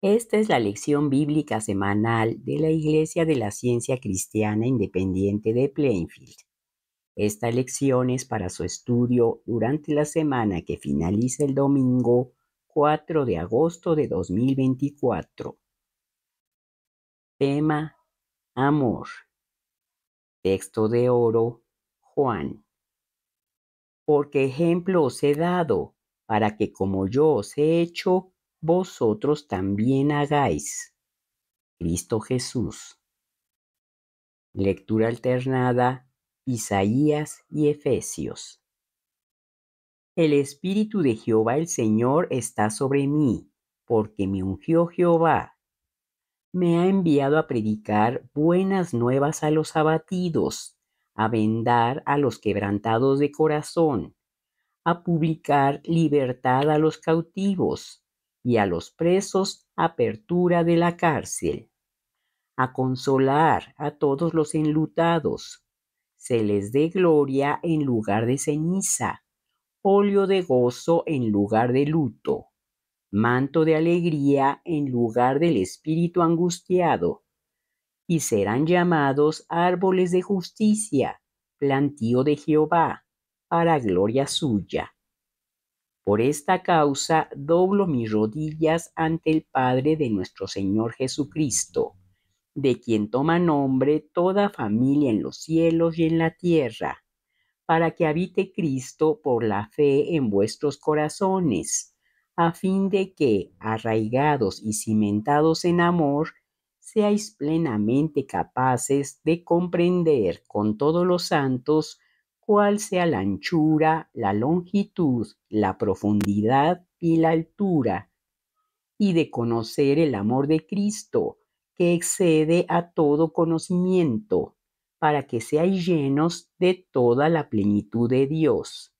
Esta es la lección bíblica semanal de la Iglesia de la Ciencia Cristiana Independiente de Plainfield. Esta lección es para su estudio durante la semana que finaliza el domingo 4 de agosto de 2024. Tema Amor. Texto de oro Juan. Porque ejemplo os he dado, para que como yo os he hecho, vosotros también hagáis. Cristo Jesús. Lectura alternada, Isaías y Efesios. El Espíritu de Jehová el Señor está sobre mí, porque me ungió Jehová. Me ha enviado a predicar buenas nuevas a los abatidos, a vendar a los quebrantados de corazón, a publicar libertad a los cautivos y a los presos apertura de la cárcel, a consolar a todos los enlutados, se les dé gloria en lugar de ceniza, óleo de gozo en lugar de luto, manto de alegría en lugar del espíritu angustiado, y serán llamados árboles de justicia, plantío de Jehová, para gloria suya. Por esta causa doblo mis rodillas ante el Padre de nuestro Señor Jesucristo, de quien toma nombre toda familia en los cielos y en la tierra, para que habite Cristo por la fe en vuestros corazones, a fin de que, arraigados y cimentados en amor, seáis plenamente capaces de comprender con todos los santos cuál sea la anchura, la longitud, la profundidad y la altura, y de conocer el amor de Cristo, que excede a todo conocimiento, para que seáis llenos de toda la plenitud de Dios.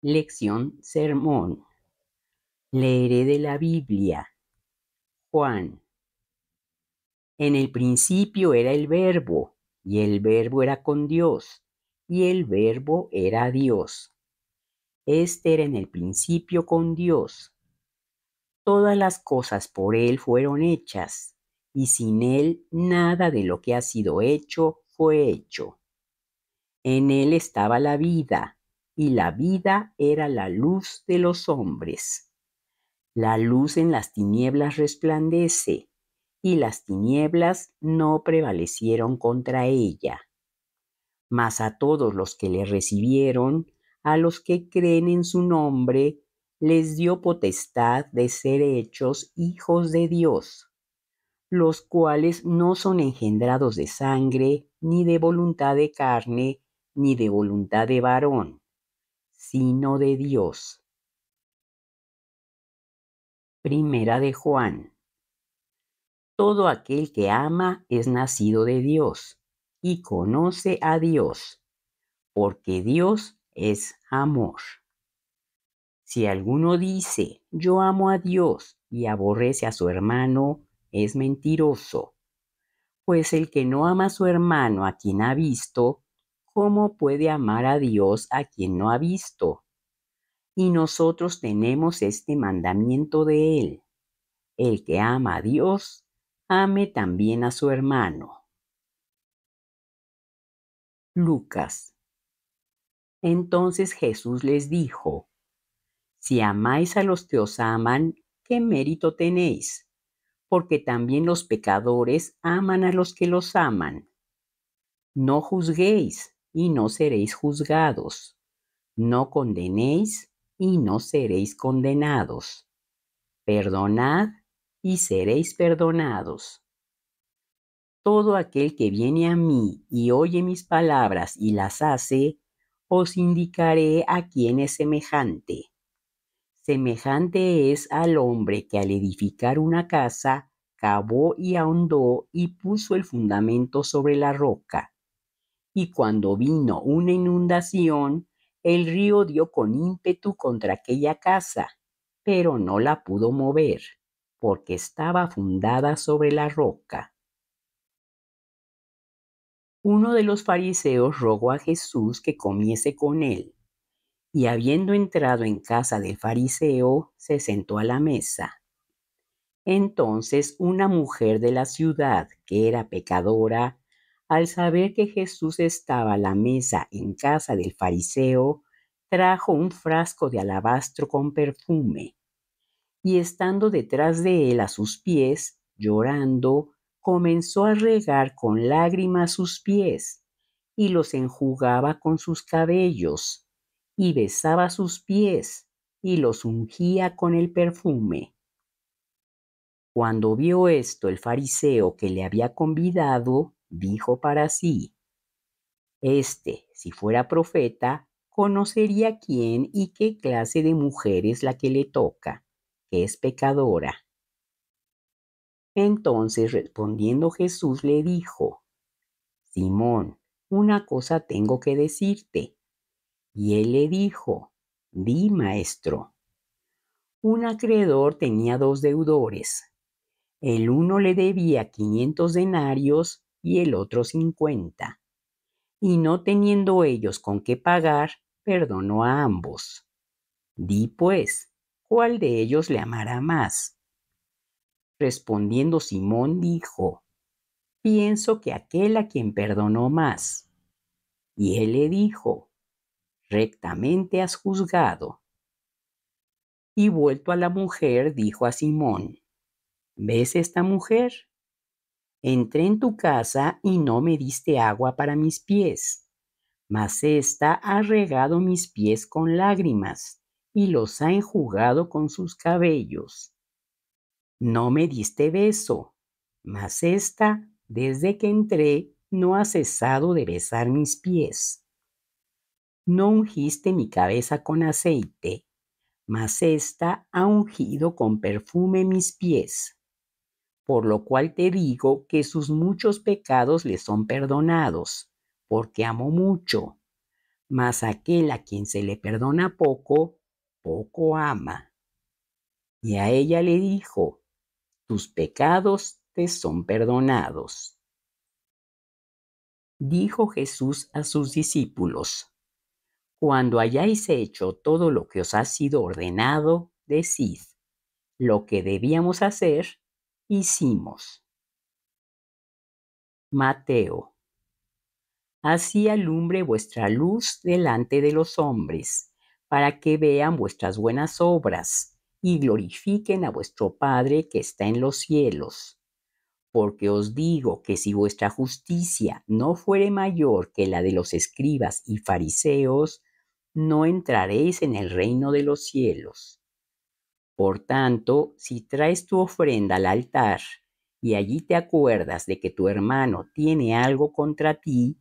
Lección Sermón. Leeré de la Biblia. Juan. En el principio era el verbo y el verbo era con Dios, y el verbo era Dios. Este era en el principio con Dios. Todas las cosas por Él fueron hechas, y sin Él nada de lo que ha sido hecho fue hecho. En Él estaba la vida, y la vida era la luz de los hombres. La luz en las tinieblas resplandece, y las tinieblas no prevalecieron contra ella. Mas a todos los que le recibieron, a los que creen en su nombre, les dio potestad de ser hechos hijos de Dios, los cuales no son engendrados de sangre, ni de voluntad de carne, ni de voluntad de varón, sino de Dios. Primera de Juan todo aquel que ama es nacido de Dios y conoce a Dios, porque Dios es amor. Si alguno dice, yo amo a Dios y aborrece a su hermano, es mentiroso. Pues el que no ama a su hermano a quien ha visto, ¿cómo puede amar a Dios a quien no ha visto? Y nosotros tenemos este mandamiento de él. El que ama a Dios, ame también a su hermano. Lucas. Entonces Jesús les dijo, Si amáis a los que os aman, ¿qué mérito tenéis? Porque también los pecadores aman a los que los aman. No juzguéis y no seréis juzgados. No condenéis y no seréis condenados. Perdonad y seréis perdonados. Todo aquel que viene a mí y oye mis palabras y las hace, os indicaré a quién es semejante. Semejante es al hombre que al edificar una casa, cavó y ahondó y puso el fundamento sobre la roca. Y cuando vino una inundación, el río dio con ímpetu contra aquella casa, pero no la pudo mover porque estaba fundada sobre la roca. Uno de los fariseos rogó a Jesús que comiese con él, y habiendo entrado en casa del fariseo, se sentó a la mesa. Entonces una mujer de la ciudad, que era pecadora, al saber que Jesús estaba a la mesa en casa del fariseo, trajo un frasco de alabastro con perfume, y estando detrás de él a sus pies, llorando, comenzó a regar con lágrimas sus pies, y los enjugaba con sus cabellos, y besaba sus pies, y los ungía con el perfume. Cuando vio esto el fariseo que le había convidado, dijo para sí, Este, si fuera profeta, conocería quién y qué clase de mujer es la que le toca, es pecadora. Entonces respondiendo Jesús le dijo, Simón, una cosa tengo que decirte. Y él le dijo, Di, maestro. Un acreedor tenía dos deudores. El uno le debía quinientos denarios y el otro cincuenta. Y no teniendo ellos con qué pagar, perdonó a ambos. Di pues, ¿cuál de ellos le amará más? Respondiendo Simón dijo, pienso que aquel a quien perdonó más. Y él le dijo, rectamente has juzgado. Y vuelto a la mujer, dijo a Simón, ¿ves esta mujer? Entré en tu casa y no me diste agua para mis pies, mas ésta ha regado mis pies con lágrimas y los ha enjugado con sus cabellos. No me diste beso, mas ésta, desde que entré, no ha cesado de besar mis pies. No ungiste mi cabeza con aceite, mas ésta ha ungido con perfume mis pies por lo cual te digo que sus muchos pecados le son perdonados, porque amo mucho. Mas aquel a quien se le perdona poco, poco ama. Y a ella le dijo, tus pecados te son perdonados. Dijo Jesús a sus discípulos, cuando hayáis hecho todo lo que os ha sido ordenado, decid, lo que debíamos hacer, hicimos. Mateo. Así alumbre vuestra luz delante de los hombres, para que vean vuestras buenas obras y glorifiquen a vuestro Padre que está en los cielos. Porque os digo que si vuestra justicia no fuere mayor que la de los escribas y fariseos, no entraréis en el reino de los cielos. Por tanto, si traes tu ofrenda al altar y allí te acuerdas de que tu hermano tiene algo contra ti,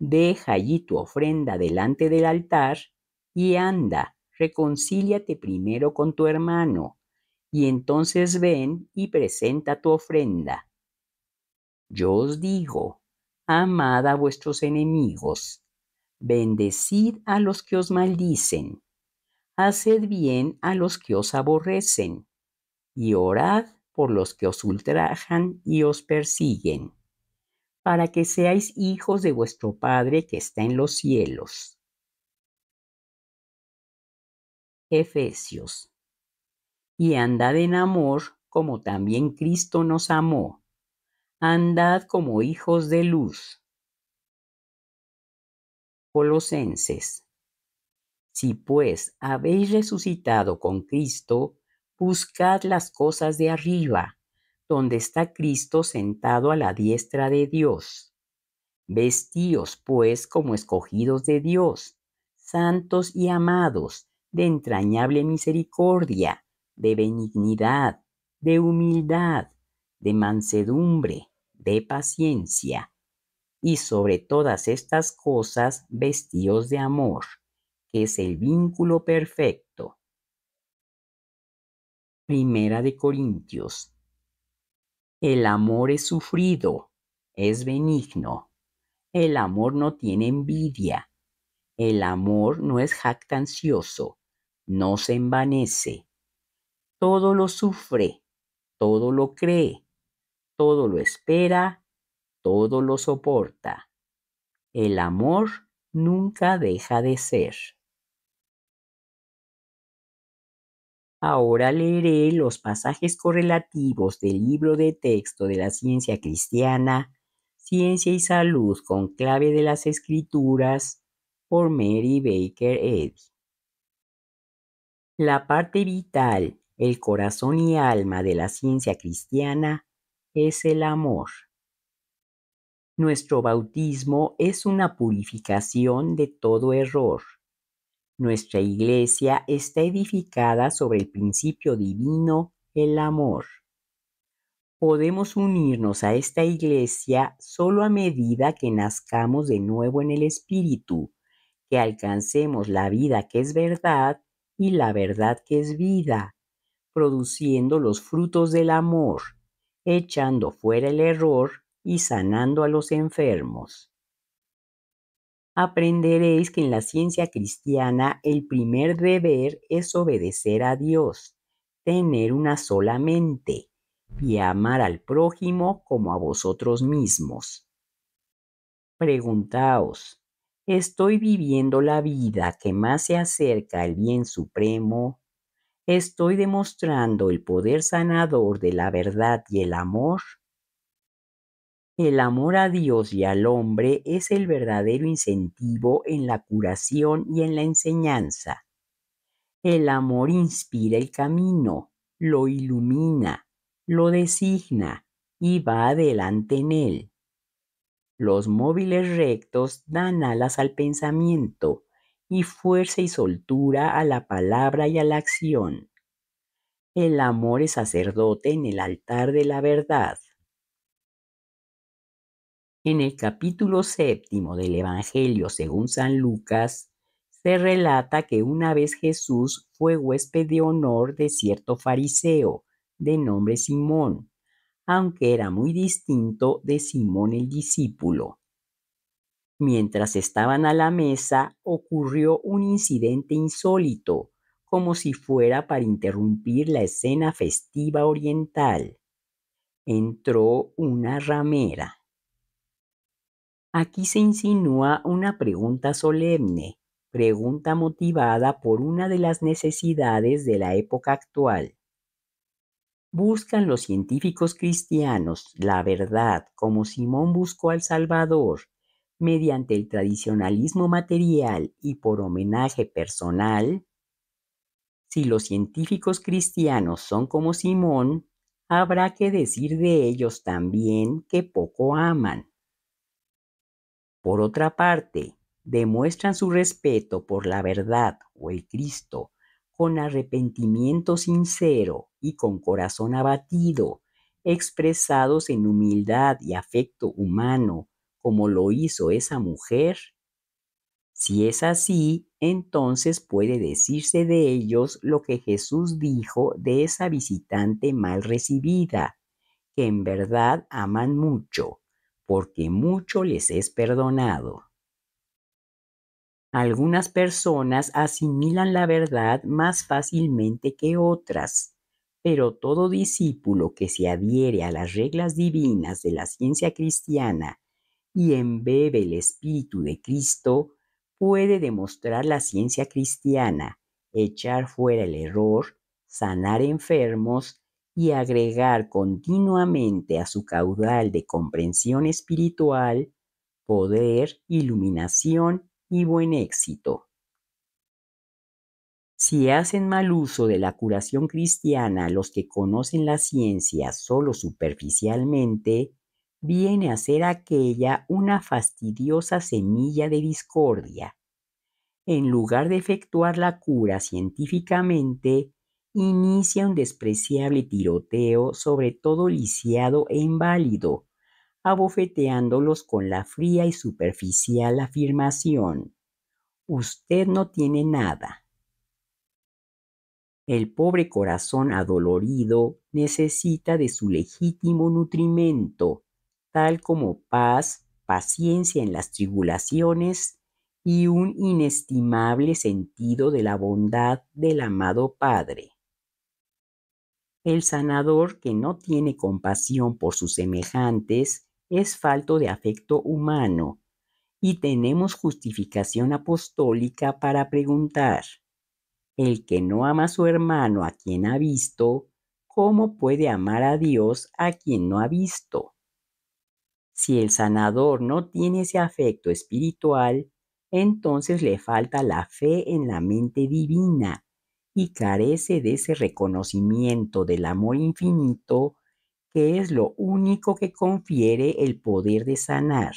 deja allí tu ofrenda delante del altar y anda, reconcíliate primero con tu hermano, y entonces ven y presenta tu ofrenda. Yo os digo, amad a vuestros enemigos, bendecid a los que os maldicen haced bien a los que os aborrecen, y orad por los que os ultrajan y os persiguen, para que seáis hijos de vuestro Padre que está en los cielos. Efesios. Y andad en amor como también Cristo nos amó. Andad como hijos de luz. Colosenses si pues habéis resucitado con Cristo, buscad las cosas de arriba, donde está Cristo sentado a la diestra de Dios. Vestíos pues como escogidos de Dios, santos y amados, de entrañable misericordia, de benignidad, de humildad, de mansedumbre, de paciencia. Y sobre todas estas cosas vestíos de amor es el vínculo perfecto. Primera de Corintios. El amor es sufrido, es benigno. El amor no tiene envidia. El amor no es jactancioso, no se envanece. Todo lo sufre, todo lo cree, todo lo espera, todo lo soporta. El amor nunca deja de ser. Ahora leeré los pasajes correlativos del libro de texto de la ciencia cristiana, Ciencia y Salud con clave de las Escrituras, por Mary Baker Eddy. La parte vital, el corazón y alma de la ciencia cristiana es el amor. Nuestro bautismo es una purificación de todo error. Nuestra iglesia está edificada sobre el principio divino, el amor. Podemos unirnos a esta iglesia solo a medida que nazcamos de nuevo en el Espíritu, que alcancemos la vida que es verdad y la verdad que es vida, produciendo los frutos del amor, echando fuera el error y sanando a los enfermos. Aprenderéis que en la ciencia cristiana el primer deber es obedecer a Dios, tener una sola mente y amar al prójimo como a vosotros mismos. Preguntaos, ¿estoy viviendo la vida que más se acerca al bien supremo? ¿Estoy demostrando el poder sanador de la verdad y el amor? El amor a Dios y al hombre es el verdadero incentivo en la curación y en la enseñanza. El amor inspira el camino, lo ilumina, lo designa y va adelante en él. Los móviles rectos dan alas al pensamiento y fuerza y soltura a la palabra y a la acción. El amor es sacerdote en el altar de la verdad. En el capítulo séptimo del Evangelio según San Lucas, se relata que una vez Jesús fue huésped de honor de cierto fariseo de nombre Simón, aunque era muy distinto de Simón el discípulo. Mientras estaban a la mesa ocurrió un incidente insólito, como si fuera para interrumpir la escena festiva oriental. Entró una ramera. Aquí se insinúa una pregunta solemne, pregunta motivada por una de las necesidades de la época actual. ¿Buscan los científicos cristianos la verdad como Simón buscó al Salvador mediante el tradicionalismo material y por homenaje personal? Si los científicos cristianos son como Simón, habrá que decir de ellos también que poco aman. Por otra parte, demuestran su respeto por la verdad o el Cristo con arrepentimiento sincero y con corazón abatido, expresados en humildad y afecto humano, como lo hizo esa mujer? Si es así, entonces puede decirse de ellos lo que Jesús dijo de esa visitante mal recibida, que en verdad aman mucho porque mucho les es perdonado. Algunas personas asimilan la verdad más fácilmente que otras, pero todo discípulo que se adhiere a las reglas divinas de la ciencia cristiana y embebe el espíritu de Cristo puede demostrar la ciencia cristiana, echar fuera el error, sanar enfermos y agregar continuamente a su caudal de comprensión espiritual poder, iluminación y buen éxito. Si hacen mal uso de la curación cristiana los que conocen la ciencia solo superficialmente, viene a ser aquella una fastidiosa semilla de discordia. En lugar de efectuar la cura científicamente, inicia un despreciable tiroteo sobre todo lisiado e inválido, abofeteándolos con la fría y superficial afirmación, usted no tiene nada. El pobre corazón adolorido necesita de su legítimo nutrimento, tal como paz, paciencia en las tribulaciones y un inestimable sentido de la bondad del amado Padre. El sanador que no tiene compasión por sus semejantes es falto de afecto humano y tenemos justificación apostólica para preguntar, El que no ama a su hermano a quien ha visto, ¿cómo puede amar a Dios a quien no ha visto? Si el sanador no tiene ese afecto espiritual, entonces le falta la fe en la mente divina y carece de ese reconocimiento del amor infinito que es lo único que confiere el poder de sanar.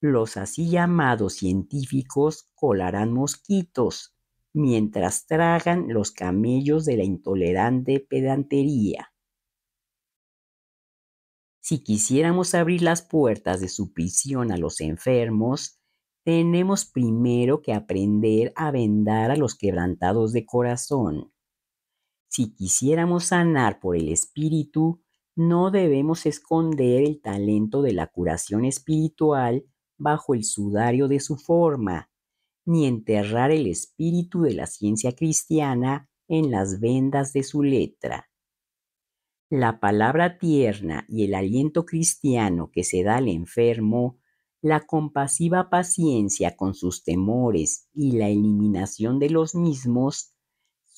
Los así llamados científicos colarán mosquitos mientras tragan los camellos de la intolerante pedantería. Si quisiéramos abrir las puertas de su prisión a los enfermos, tenemos primero que aprender a vendar a los quebrantados de corazón. Si quisiéramos sanar por el Espíritu, no debemos esconder el talento de la curación espiritual bajo el sudario de su forma, ni enterrar el espíritu de la ciencia cristiana en las vendas de su letra. La palabra tierna y el aliento cristiano que se da al enfermo, la compasiva paciencia con sus temores y la eliminación de los mismos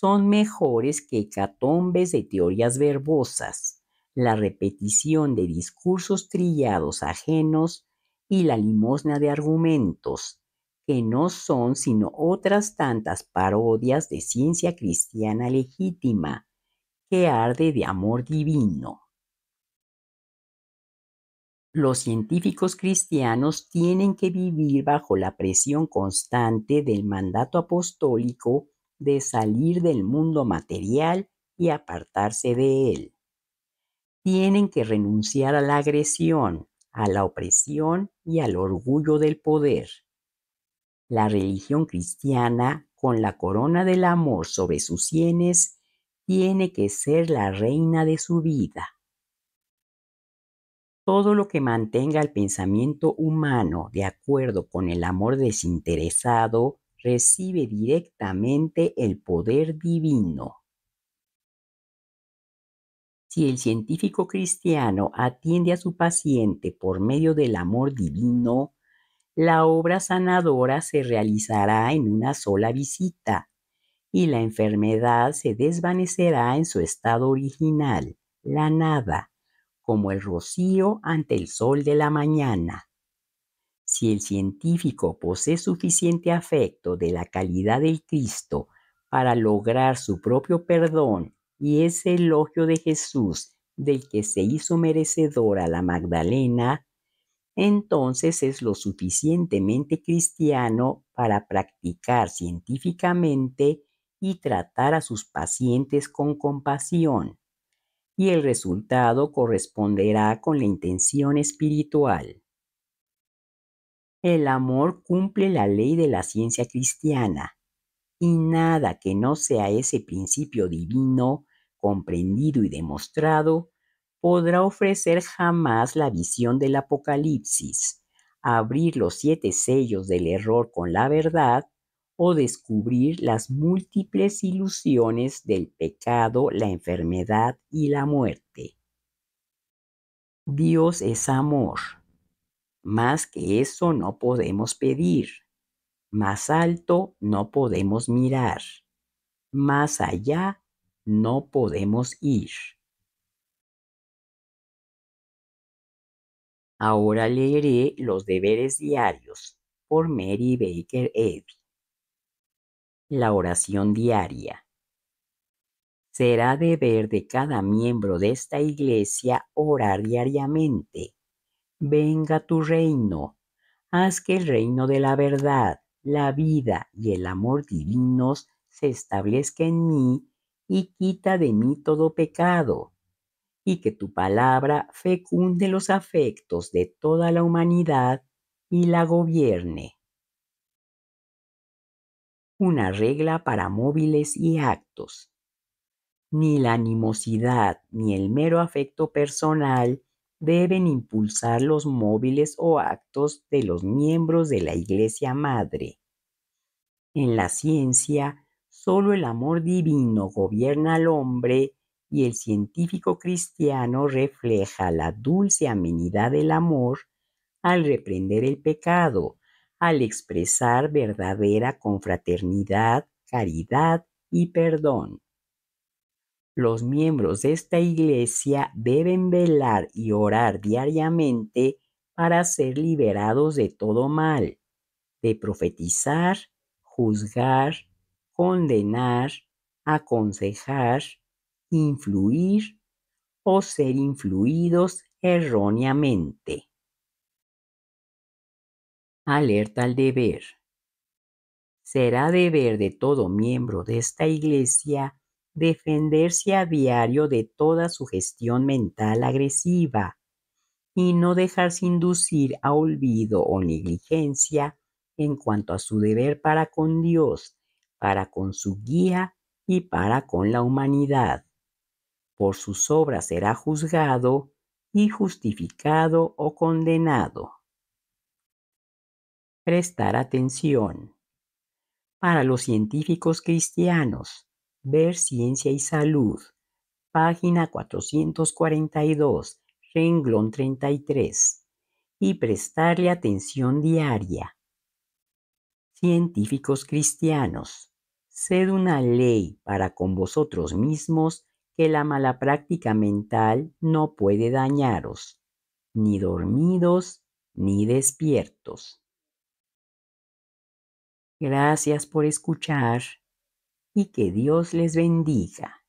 son mejores que hecatombes de teorías verbosas, la repetición de discursos trillados ajenos y la limosna de argumentos, que no son sino otras tantas parodias de ciencia cristiana legítima, que arde de amor divino. Los científicos cristianos tienen que vivir bajo la presión constante del mandato apostólico de salir del mundo material y apartarse de él. Tienen que renunciar a la agresión, a la opresión y al orgullo del poder. La religión cristiana, con la corona del amor sobre sus sienes, tiene que ser la reina de su vida. Todo lo que mantenga el pensamiento humano de acuerdo con el amor desinteresado recibe directamente el poder divino. Si el científico cristiano atiende a su paciente por medio del amor divino, la obra sanadora se realizará en una sola visita y la enfermedad se desvanecerá en su estado original, la nada, como el rocío ante el sol de la mañana. Si el científico posee suficiente afecto de la calidad del Cristo para lograr su propio perdón y ese elogio de Jesús del que se hizo merecedora la Magdalena, entonces es lo suficientemente cristiano para practicar científicamente y tratar a sus pacientes con compasión, y el resultado corresponderá con la intención espiritual. El amor cumple la ley de la ciencia cristiana, y nada que no sea ese principio divino, comprendido y demostrado, podrá ofrecer jamás la visión del Apocalipsis, abrir los siete sellos del error con la verdad o descubrir las múltiples ilusiones del pecado, la enfermedad y la muerte. Dios es amor más que eso no podemos pedir. Más alto no podemos mirar. Más allá no podemos ir. Ahora leeré los deberes diarios por Mary Baker Eddy. La oración diaria. Será deber de cada miembro de esta iglesia orar diariamente venga tu reino. Haz que el reino de la verdad, la vida y el amor divinos se establezca en mí y quita de mí todo pecado, y que tu palabra fecunde los afectos de toda la humanidad y la gobierne. Una regla para móviles y actos. Ni la animosidad ni el mero afecto personal deben impulsar los móviles o actos de los miembros de la Iglesia Madre. En la ciencia, solo el amor divino gobierna al hombre y el científico cristiano refleja la dulce amenidad del amor al reprender el pecado, al expresar verdadera confraternidad, caridad y perdón. Los miembros de esta iglesia deben velar y orar diariamente para ser liberados de todo mal, de profetizar, juzgar, condenar, aconsejar, influir o ser influidos erróneamente. Alerta al deber. Será deber de todo miembro de esta iglesia defenderse a diario de toda sugestión mental agresiva y no dejarse inducir a olvido o negligencia en cuanto a su deber para con Dios, para con su guía y para con la humanidad. Por sus obras será juzgado y justificado o condenado. Prestar atención. Para los científicos cristianos, ver Ciencia y Salud, página 442, renglón 33, y prestarle atención diaria. Científicos cristianos, sed una ley para con vosotros mismos que la mala práctica mental no puede dañaros, ni dormidos ni despiertos. Gracias por escuchar y que Dios les bendiga.